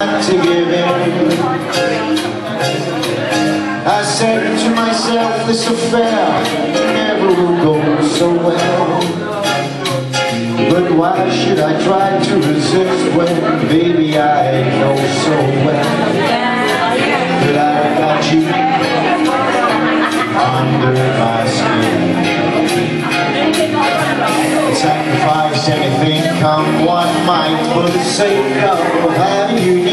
to give in. I said to myself, this affair never will go so well. But why should I try to resist when, baby, I know so well that I've got you under my skin. Sacrifice anything, come what might, for the sake of having you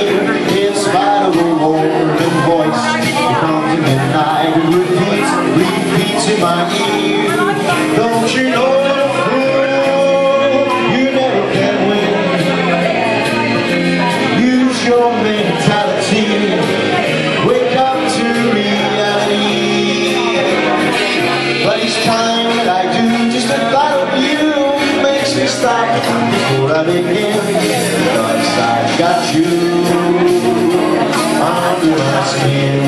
stop before I begin. Because I got you under my skin.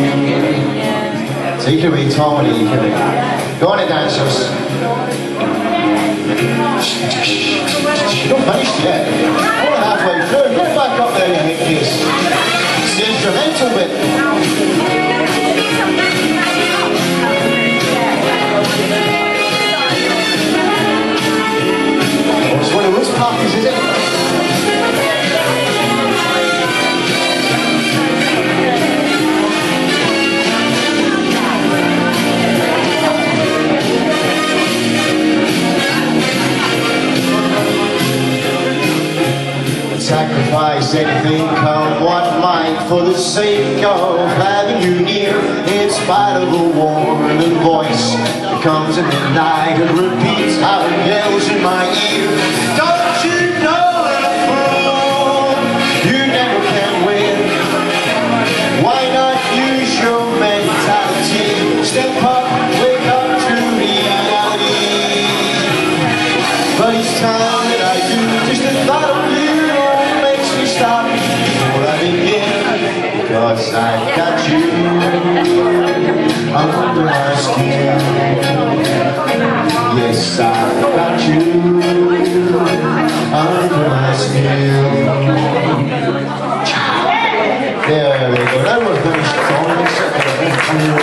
Take it away, Tommy. Go on and dancers. Sacrifice anything, come what might, for the sake of having you near. In spite of a warning voice that comes in the night and repeats how it yells in my ear. Don't you know that a fool, you never can win? Why not use your mentality? Step up, wake up to reality. But each time that I do, just the thought of you Cause I got you. Under my skin. Yes, I got you. Under my skin. There we go, that was very strong.